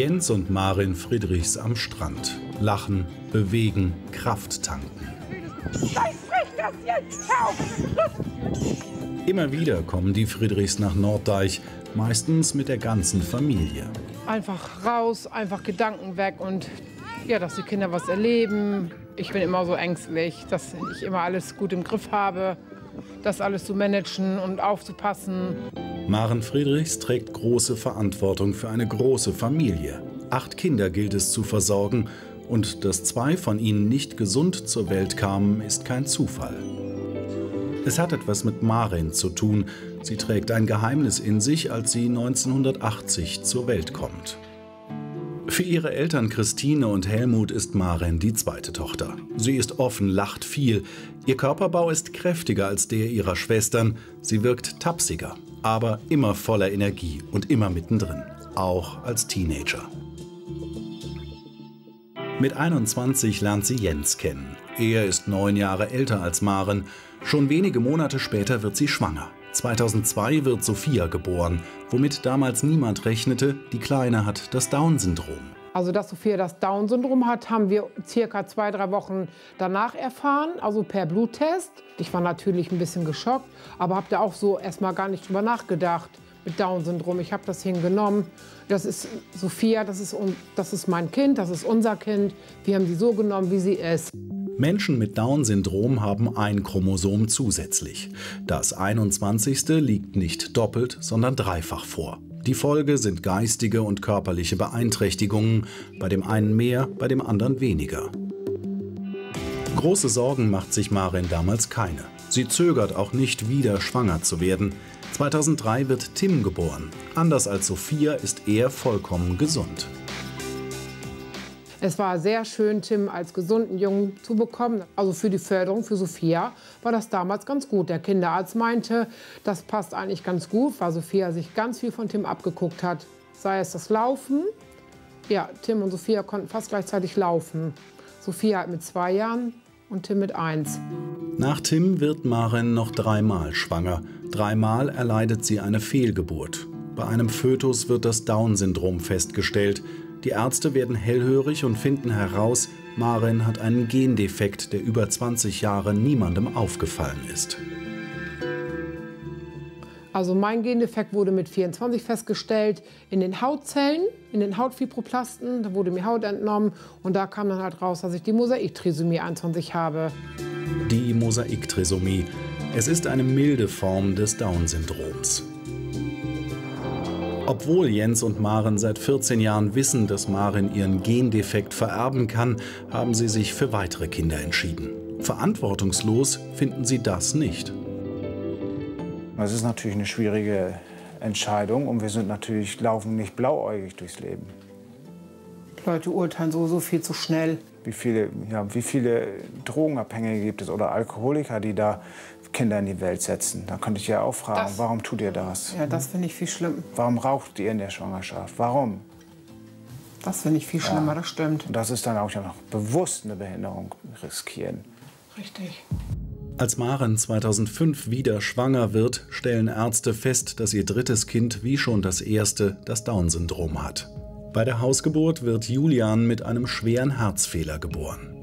Jens und Marin Friedrichs am Strand. Lachen, bewegen, Kraft tanken. Immer wieder kommen die Friedrichs nach Norddeich, meistens mit der ganzen Familie. Einfach raus, einfach Gedanken weg und ja, dass die Kinder was erleben. Ich bin immer so ängstlich, dass ich immer alles gut im Griff habe, das alles zu managen und aufzupassen. Maren Friedrichs trägt große Verantwortung für eine große Familie. Acht Kinder gilt es zu versorgen und dass zwei von ihnen nicht gesund zur Welt kamen, ist kein Zufall. Es hat etwas mit Maren zu tun. Sie trägt ein Geheimnis in sich, als sie 1980 zur Welt kommt. Für ihre Eltern Christine und Helmut ist Maren die zweite Tochter. Sie ist offen, lacht viel. Ihr Körperbau ist kräftiger als der ihrer Schwestern. Sie wirkt tapsiger, aber immer voller Energie und immer mittendrin, auch als Teenager. Mit 21 lernt sie Jens kennen. Er ist neun Jahre älter als Maren. Schon wenige Monate später wird sie schwanger. 2002 wird Sophia geboren, womit damals niemand rechnete, die Kleine hat das Down-Syndrom. Also, dass Sophia das Down-Syndrom hat, haben wir circa zwei, drei Wochen danach erfahren, also per Bluttest. Ich war natürlich ein bisschen geschockt, aber habe da auch so erstmal gar nicht drüber nachgedacht mit Down-Syndrom. Ich habe das hingenommen. Das ist Sophia, das ist, das ist mein Kind, das ist unser Kind. Wir haben sie so genommen, wie sie ist. Menschen mit Down-Syndrom haben ein Chromosom zusätzlich. Das 21. liegt nicht doppelt, sondern dreifach vor. Die Folge sind geistige und körperliche Beeinträchtigungen, bei dem einen mehr, bei dem anderen weniger. Große Sorgen macht sich Marin damals keine. Sie zögert auch nicht, wieder schwanger zu werden. 2003 wird Tim geboren. Anders als Sophia ist er vollkommen gesund. Es war sehr schön, Tim als gesunden Jungen zu bekommen. Also für die Förderung für Sophia war das damals ganz gut. Der Kinderarzt meinte, das passt eigentlich ganz gut, weil Sophia sich ganz viel von Tim abgeguckt hat. Sei es das Laufen. Ja, Tim und Sophia konnten fast gleichzeitig laufen. Sophia mit zwei Jahren und Tim mit eins. Nach Tim wird Maren noch dreimal schwanger. Dreimal erleidet sie eine Fehlgeburt. Bei einem Fötus wird das Down-Syndrom festgestellt. Die Ärzte werden hellhörig und finden heraus, Maren hat einen Gendefekt, der über 20 Jahre niemandem aufgefallen ist. Also mein Gendefekt wurde mit 24 festgestellt in den Hautzellen, in den Hautfibroplasten. Da wurde mir Haut entnommen und da kam dann halt raus, dass ich die Mosaiktrisomie 21 habe. Die Mosaiktrisomie. Es ist eine milde Form des Down-Syndroms. Obwohl Jens und Maren seit 14 Jahren wissen, dass Maren ihren Gendefekt vererben kann, haben sie sich für weitere Kinder entschieden. Verantwortungslos finden sie das nicht. Es ist natürlich eine schwierige Entscheidung und wir sind natürlich laufen nicht blauäugig durchs Leben. Leute urteilen sowieso viel zu schnell. Wie viele, ja, wie viele Drogenabhängige gibt es oder Alkoholiker, die da Kinder in die Welt setzen. Da könnte ich ja auch fragen, das, warum tut ihr das? Ja, das finde ich viel schlimm. Warum raucht ihr in der Schwangerschaft? Warum? Das finde ich viel schlimmer, ja. das stimmt. Und das ist dann auch ja noch bewusst eine Behinderung riskieren. Richtig. Als Maren 2005 wieder schwanger wird, stellen Ärzte fest, dass ihr drittes Kind wie schon das erste das Down-Syndrom hat. Bei der Hausgeburt wird Julian mit einem schweren Herzfehler geboren.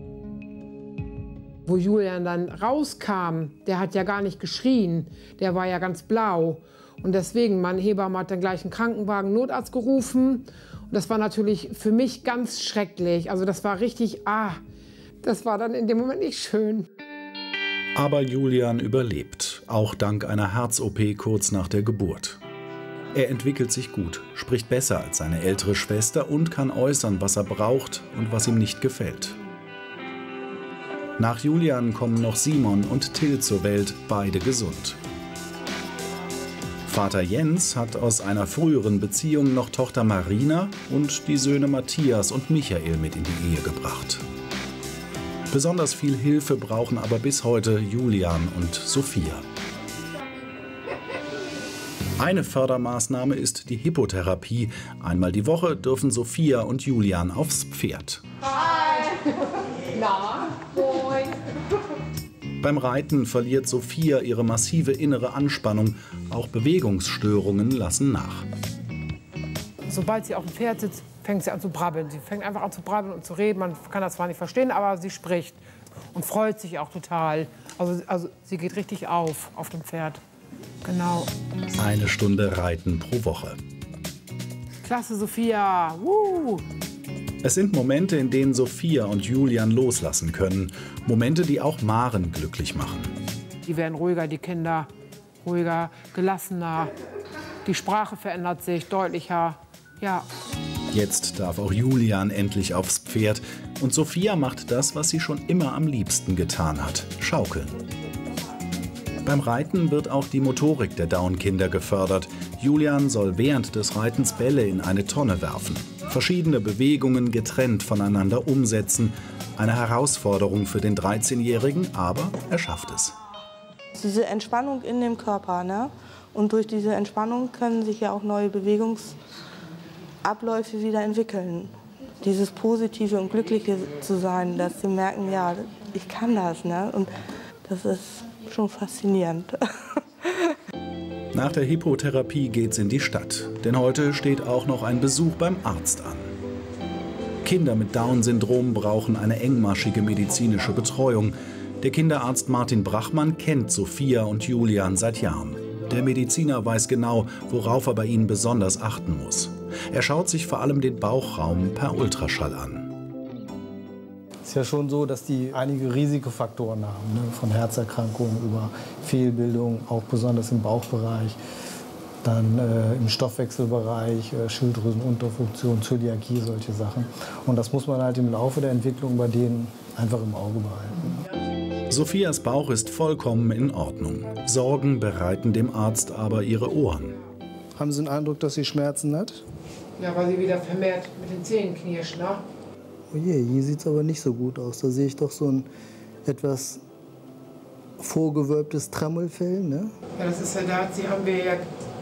Wo Julian dann rauskam, der hat ja gar nicht geschrien, der war ja ganz blau. Und deswegen, mein Hebamme hat dann gleich einen Krankenwagen, Notarzt gerufen. Und das war natürlich für mich ganz schrecklich. Also das war richtig, ah, das war dann in dem Moment nicht schön. Aber Julian überlebt, auch dank einer Herz-OP kurz nach der Geburt. Er entwickelt sich gut, spricht besser als seine ältere Schwester und kann äußern, was er braucht und was ihm nicht gefällt. Nach Julian kommen noch Simon und Till zur Welt, beide gesund. Vater Jens hat aus einer früheren Beziehung noch Tochter Marina und die Söhne Matthias und Michael mit in die Ehe gebracht. Besonders viel Hilfe brauchen aber bis heute Julian und Sophia. Eine Fördermaßnahme ist die Hippotherapie. Einmal die Woche dürfen Sophia und Julian aufs Pferd. Hi! Na? Moin! Beim Reiten verliert Sophia ihre massive innere Anspannung. Auch Bewegungsstörungen lassen nach. Sobald sie auf dem Pferd sitzt, fängt sie an zu brabbeln. Sie fängt einfach an zu brabbeln und zu reden. Man kann das zwar nicht verstehen, aber sie spricht und freut sich auch total. Also, also sie geht richtig auf auf dem Pferd. Genau. Eine Stunde Reiten pro Woche. Klasse, Sophia. Woo. Es sind Momente, in denen Sophia und Julian loslassen können. Momente, die auch Maren glücklich machen. Die werden ruhiger, die Kinder. Ruhiger, gelassener. Die Sprache verändert sich deutlicher. Ja. Jetzt darf auch Julian endlich aufs Pferd. Und Sophia macht das, was sie schon immer am liebsten getan hat: Schaukeln. Beim Reiten wird auch die Motorik der Down-Kinder gefördert. Julian soll während des Reitens Bälle in eine Tonne werfen verschiedene Bewegungen getrennt voneinander umsetzen. Eine Herausforderung für den 13-Jährigen, aber er schafft es. Diese Entspannung in dem Körper, ne? Und durch diese Entspannung können sich ja auch neue Bewegungsabläufe wieder entwickeln. Dieses Positive und Glückliche zu sein, dass sie merken, ja, ich kann das, ne? Und das ist schon faszinierend. Nach der Hippotherapie geht's in die Stadt, denn heute steht auch noch ein Besuch beim Arzt an. Kinder mit Down-Syndrom brauchen eine engmaschige medizinische Betreuung. Der Kinderarzt Martin Brachmann kennt Sophia und Julian seit Jahren. Der Mediziner weiß genau, worauf er bei ihnen besonders achten muss. Er schaut sich vor allem den Bauchraum per Ultraschall an. Es ist ja schon so, dass die einige Risikofaktoren haben, ne? von Herzerkrankungen über Fehlbildung, auch besonders im Bauchbereich, dann äh, im Stoffwechselbereich, äh, Schilddrüsenunterfunktion, Zöliakie, solche Sachen. Und das muss man halt im Laufe der Entwicklung bei denen einfach im Auge behalten. Sophias Bauch ist vollkommen in Ordnung. Sorgen bereiten dem Arzt aber ihre Ohren. Haben Sie den Eindruck, dass sie Schmerzen hat? Ja, weil sie wieder vermehrt mit den Zähnen knirscht, ne? Oh je, hier sieht es aber nicht so gut aus. Da sehe ich doch so ein etwas vorgewölbtes Trammelfell. Ne? Ja, das ist ja da, sie haben wir ja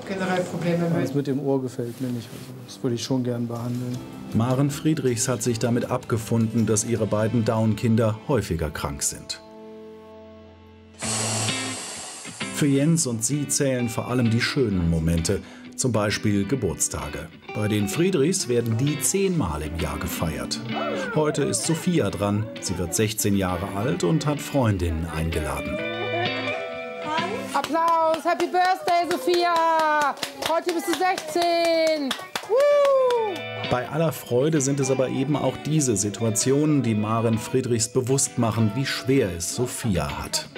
generell Probleme mit. Das mit dem Ohr gefällt mir nicht. Also das würde ich schon gern behandeln. Maren Friedrichs hat sich damit abgefunden, dass ihre beiden Down-Kinder häufiger krank sind. Für Jens und sie zählen vor allem die schönen Momente, zum Beispiel Geburtstage. Bei den Friedrichs werden die zehnmal im Jahr gefeiert. Heute ist Sophia dran. Sie wird 16 Jahre alt und hat Freundinnen eingeladen. Applaus! Happy Birthday, Sophia! Heute bist du 16! Woo! Bei aller Freude sind es aber eben auch diese Situationen, die Maren Friedrichs bewusst machen, wie schwer es Sophia hat.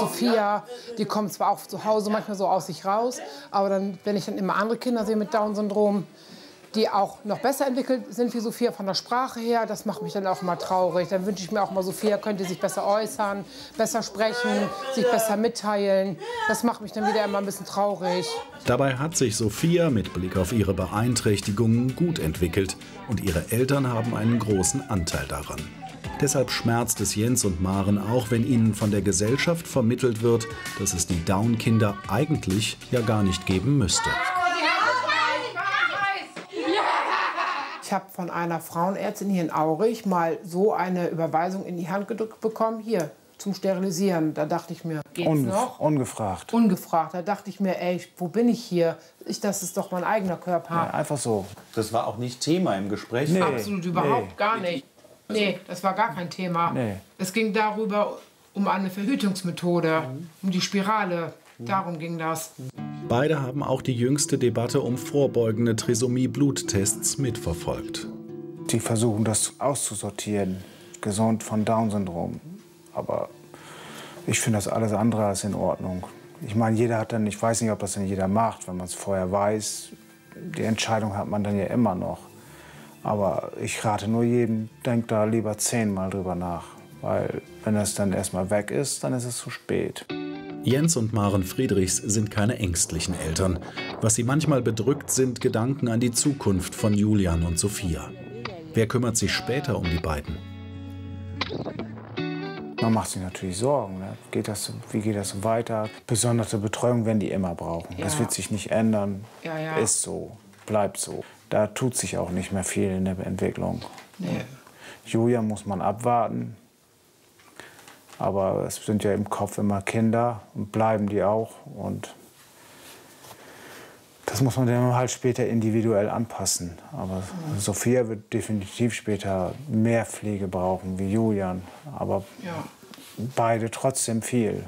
Sophia, die kommt zwar auch zu Hause manchmal so aus sich raus, aber dann, wenn ich dann immer andere Kinder sehe mit Down-Syndrom, die auch noch besser entwickelt sind wie Sophia von der Sprache her, das macht mich dann auch mal traurig. Dann wünsche ich mir auch mal, Sophia könnte sich besser äußern, besser sprechen, sich besser mitteilen. Das macht mich dann wieder immer ein bisschen traurig. Dabei hat sich Sophia mit Blick auf ihre Beeinträchtigungen gut entwickelt und ihre Eltern haben einen großen Anteil daran. Deshalb schmerzt es Jens und Maren auch, wenn ihnen von der Gesellschaft vermittelt wird, dass es die Down-Kinder eigentlich ja gar nicht geben müsste. Ich habe von einer Frauenärztin hier in Aurich mal so eine Überweisung in die Hand gedrückt bekommen. Hier, zum Sterilisieren. Da dachte ich mir, geht's Ungef noch? Ungefragt. Ungefragt. Da dachte ich mir, ey, wo bin ich hier? Ich, das ist doch mein eigener Körper. Ja, einfach so. Das war auch nicht Thema im Gespräch. Nee. Absolut überhaupt gar nicht. Nee, das war gar kein Thema. Nee. Es ging darüber, um eine Verhütungsmethode, um die Spirale. Darum ging das. Beide haben auch die jüngste Debatte um vorbeugende Trisomie-Bluttests mitverfolgt. Die versuchen das auszusortieren, gesund von Down-Syndrom. Aber ich finde das alles andere als in Ordnung. Ich meine, jeder hat dann, ich weiß nicht, ob das dann jeder macht, wenn man es vorher weiß. Die Entscheidung hat man dann ja immer noch. Aber ich rate nur jedem, denkt da lieber zehnmal drüber nach. Weil wenn es dann erstmal weg ist, dann ist es zu spät. Jens und Maren Friedrichs sind keine ängstlichen Eltern. Was sie manchmal bedrückt, sind Gedanken an die Zukunft von Julian und Sophia. Wer kümmert sich später um die beiden? Man macht sich natürlich Sorgen. Ne? Geht das, wie geht das weiter? Besondere Betreuung werden die immer brauchen. Ja. Das wird sich nicht ändern. Ja, ja. Ist so, bleibt so. Da tut sich auch nicht mehr viel in der Entwicklung. Nee. Julia muss man abwarten. Aber es sind ja im Kopf immer Kinder und bleiben die auch. Und Das muss man dann halt später individuell anpassen. Aber mhm. Sophia wird definitiv später mehr Pflege brauchen wie Julian. Aber ja. beide trotzdem viel.